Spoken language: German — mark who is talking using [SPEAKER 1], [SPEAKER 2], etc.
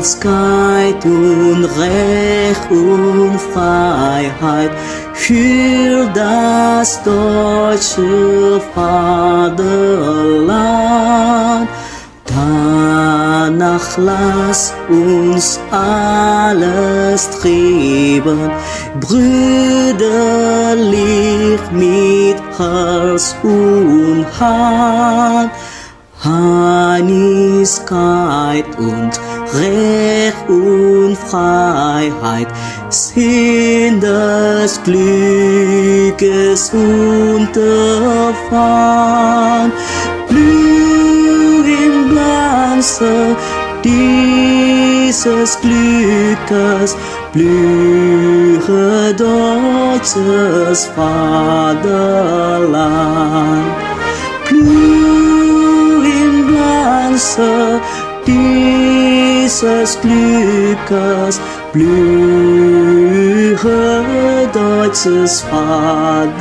[SPEAKER 1] Gerechtigkeit und Recht und Freiheit für das deutsche Vaterland. Danach lass uns alles streben, brüderlich mit Herz und Hand. Einigkeit und Recht und Freiheit sind des Glückes Unterfahren. Blüh im Glanze dieses Glückes, blühe deutsches Vaterland. Glanze dieses Glückes, blühe deutsches Vaterland.